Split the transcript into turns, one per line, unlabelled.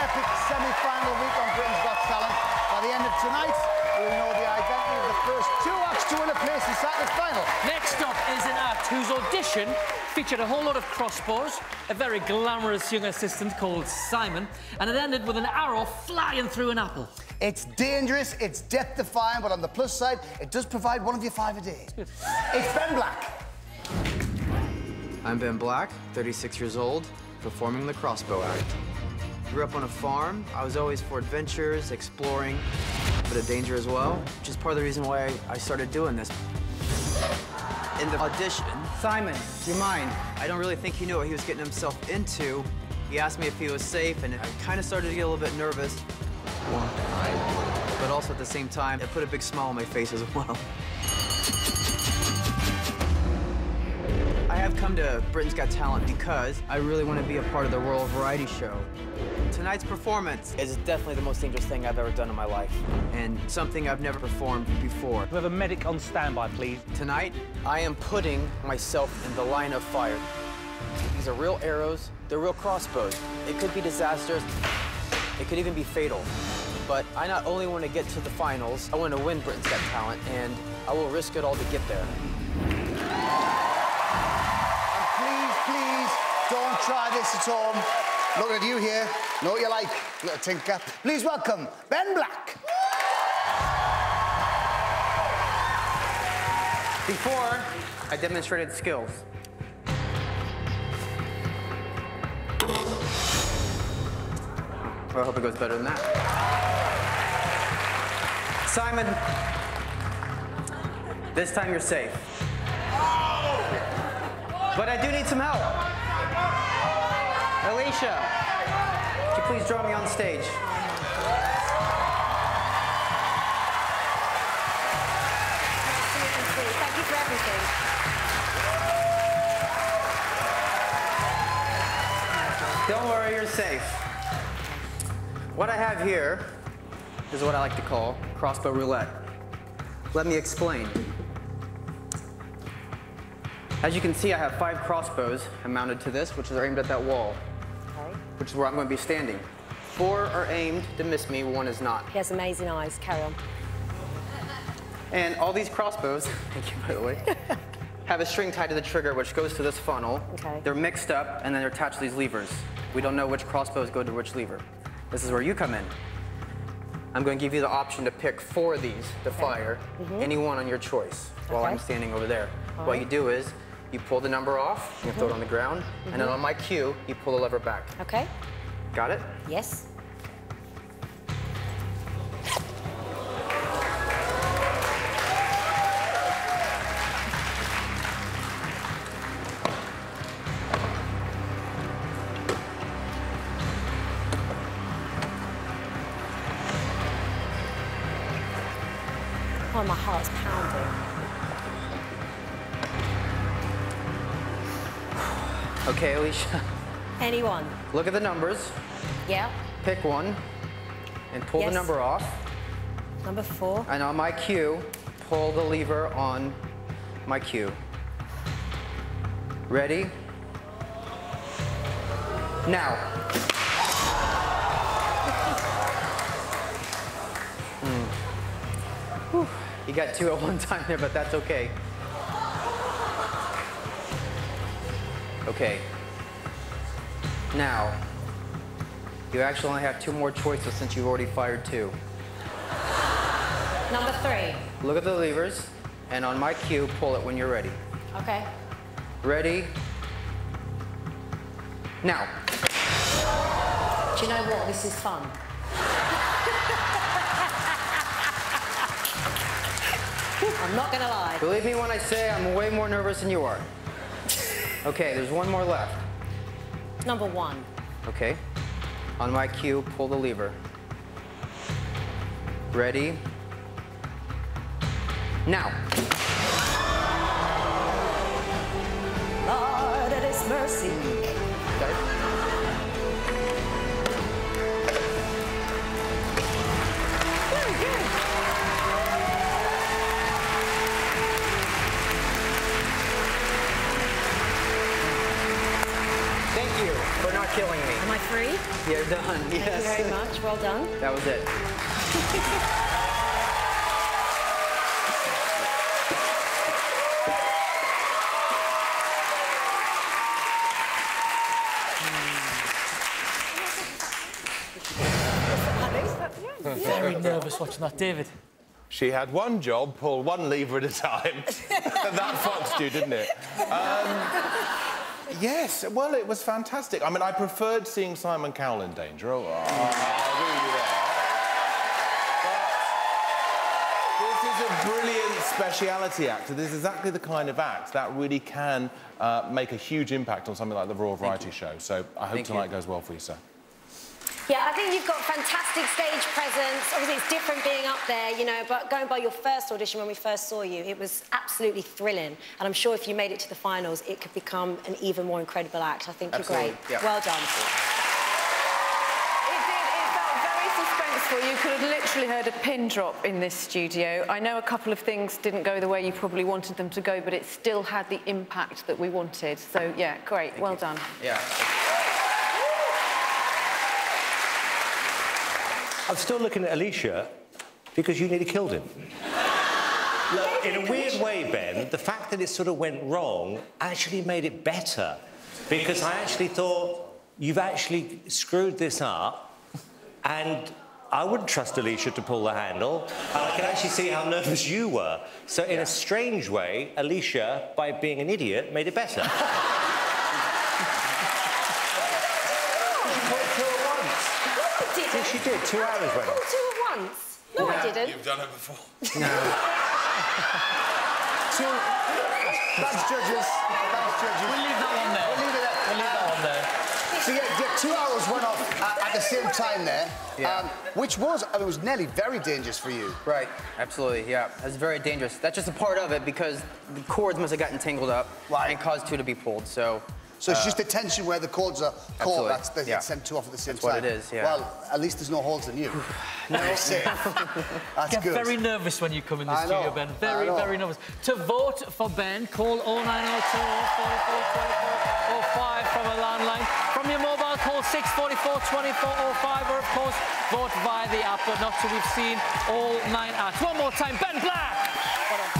epic semi-final week on Britain's Got Talent. By the end of tonight, we'll know the identity of the first two acts to win a place in Saturday's final.
Next up is an act whose audition featured a whole lot of crossbows, a very glamorous young assistant called Simon, and it ended with an arrow flying through an apple.
It's dangerous, it's death-defying, but on the plus side, it does provide one of your five a day. It's Ben Blaque.
I'm Ben Blaque, 36 years old, performing the crossbow act. Grew up on a farm. I was always for adventures, exploring, but a danger as well, which is part of the reason why I, started doing this. In the audition, Simon, you mind? I don't really think he knew what he was getting himself into. He asked me if he was safe, and I kind of started to get a little bit nervous. But also at the same time, it put a big smile on my face as well. I have come to Britain's Got Talent because I really want to be a part of the Royal Variety Show. Tonight's performance is definitely the most dangerous thing I've ever done in my life, and something I've never performed before.
We have a medic on standby, please.
Tonight, I am putting myself in the line of fire. These are real arrows, they're real crossbows. It could be disastrous, it could even be fatal. But I not only want to get to the finals, I want to win Britain's Got Talent, and I will risk it all to get there.
And please, please, don't try this at home. Looking at you here, know what you like, little tinker. Please welcome Ben Blaque.
Before, I demonstrated skills. Well, I hope it goes better than that. Simon, this time you're safe. But I do need some help. Alesha, could you please draw me on stage?
Thank you for everything.
Don't worry, you're safe. What I have here is what I like to call crossbow roulette. Let me explain. As you can see, I have five crossbows mounted to this, which are aimed at that wall. Which is where I'm going to be standing. Four are aimed to miss me, one is not.
He has amazing eyes. Carry on.
And all these crossbows, thank you by the way, have a string tied to the trigger which goes to this funnel.
Okay.
They're mixed up and then they're attached to these levers. We don't know which crossbows go to which lever. This is where you come in. I'm going to give you the option to pick four of these to fire, mm-hmm. any one on your choice, while
Okay.
I'm standing over there. what you do is you pull the number off, you throw it on the mm-hmm. ground, and then mm-hmm. on my cue, you pull the lever back.
Okay.
Got it?
Yes. Oh, my heart's pounding.
Okay, Alesha.
Anyone?
Look at the numbers,
Yeah.
pick one, and pull the number off.
Number four.
And on my cue, pull the lever on my cue. Ready? Now. Whew. Hmm. You got two at one time there, but that's okay. Okay. Now, you actually only have two more choices since you've already fired two.
Number three.
Look at the levers, and on my cue, pull it when you're ready.
Okay.
Ready? Now.
Do you know what? This is fun. I'm not gonna lie.
Believe me when I say I'm way more nervous than you are. Okay, there's one more left.
Number one.
Okay. On my cue, pull the lever. Ready? Now.
Free?
You're done.
Thank you very much. Well done.
That was it.
Very nervous watching that, David.
She had one job, pull one lever at a time. that foxed you, didn't it? Um, yes, well, it was fantastic. I mean, I preferred seeing Simon Cowell in danger. Oh, I agree with you there. But this is a brilliant speciality actor. This is exactly the kind of act that really can uh, make a huge impact on something like the Royal Variety Show. So I hope
Thank you.
tonight goes well for you, sir.
Yeah, I think you've got fantastic stage presence. Obviously, it's different being up there, you know, but going by your first audition when we first saw you, it was absolutely thrilling. And I'm sure if you made it to the finals, it could become an even more incredible act. I think
Absolutely,
you're great.
yeah.
Well done.
It did. It felt very suspenseful. You could have literally heard a pin drop in this studio. I know a couple of things didn't go the way you probably wanted them to go, but it still had the impact that we wanted. So, yeah, great. well done.
Yeah.
I'm still looking at Alesha because you nearly killed him. Look, in a weird way, Ben, the fact that it sort of went wrong actually made it better because I actually thought you've actually screwed this up and I wouldn't trust Alesha to pull the handle. And I can actually see how nervous you were. So, in a strange way, Alesha, by being an idiot, made it better.
No, I didn't.
Yes, she did. Two
I
hours
didn't
went
pull two at once. No, I didn't.
You've done it before. No.
Two. Thanks, judges. Thanks, judges.
We'll leave that one there.
We'll leave it there.
We'll leave that one there.
So yeah, yeah, two hours went off at, at the same time there,
Yeah.
um, which was I mean, it was nearly very dangerous for you.
Right, absolutely, yeah. That's very dangerous. That's just a part of it because the cords must have gotten tangled up
Right.
and caused two to be pulled. So,
So it's uh, just the tension where the cords are caught.
Absolutely,
That's they
yeah.
sent two off at the same
That's what
time.
it is, yeah.
Well, at least there's no holes in you. no, safe. That's
Get
good.
very nervous when you come in the
I
studio,
know,
Ben. Very, very nervous. To vote for Ben, call 0902 44 05 from a landline. From your mobile, call 644 2405 or, of course, vote via the app, but not till we've seen all nine acts. One more time, Ben Blaque! Well done.